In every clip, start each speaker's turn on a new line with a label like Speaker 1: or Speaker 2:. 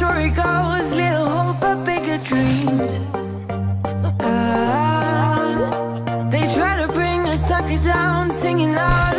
Speaker 1: story goes Little hope but bigger dreams. Ah, They try to bring a sucker down Singing loud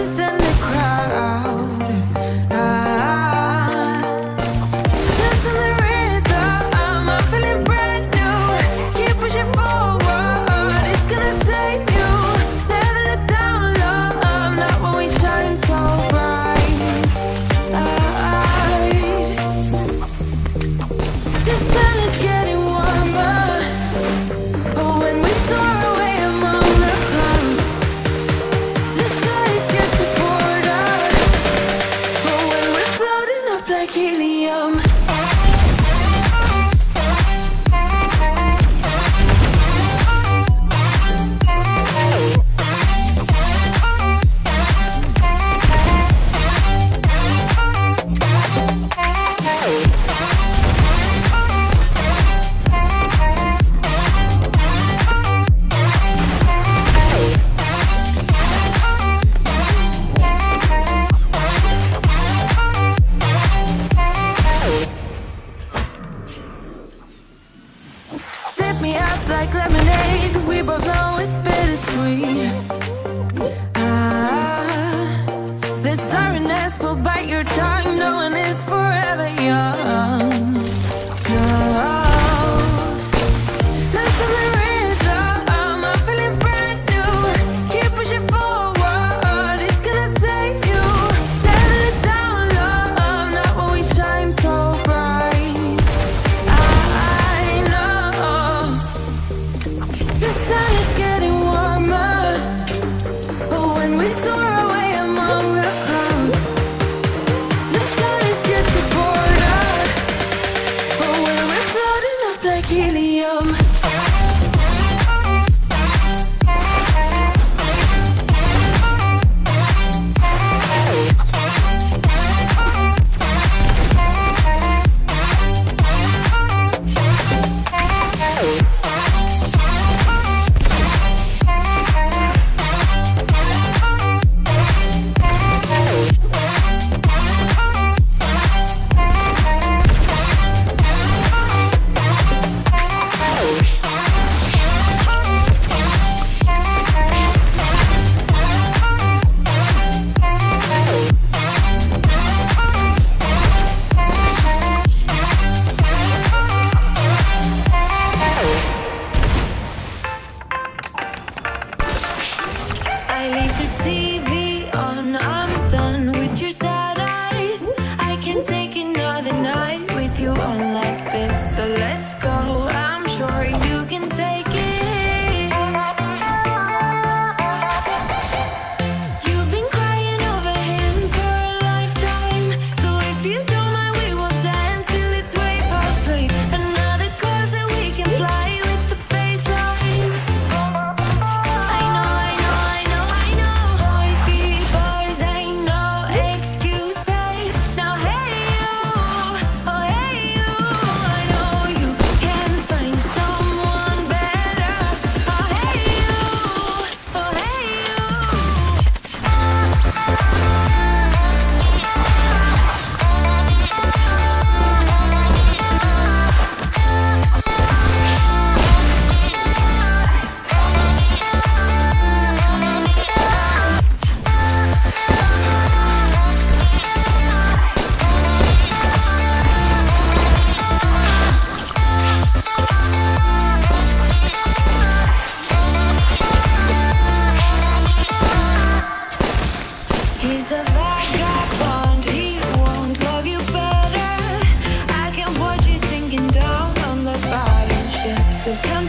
Speaker 1: So come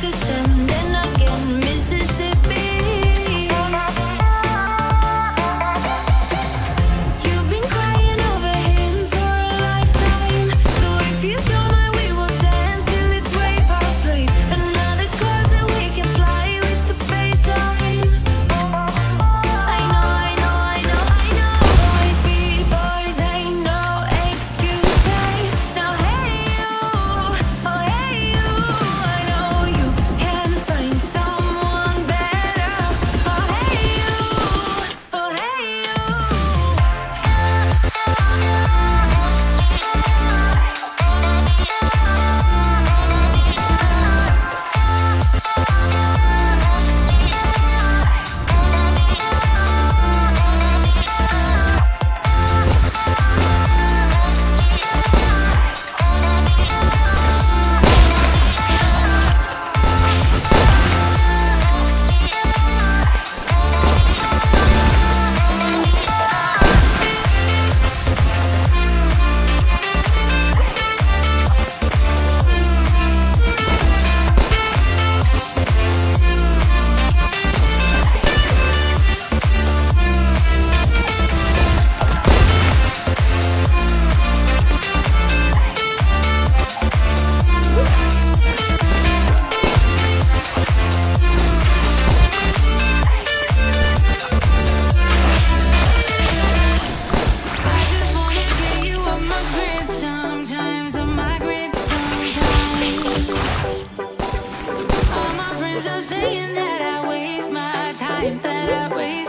Speaker 1: saying that I waste my time, that I waste.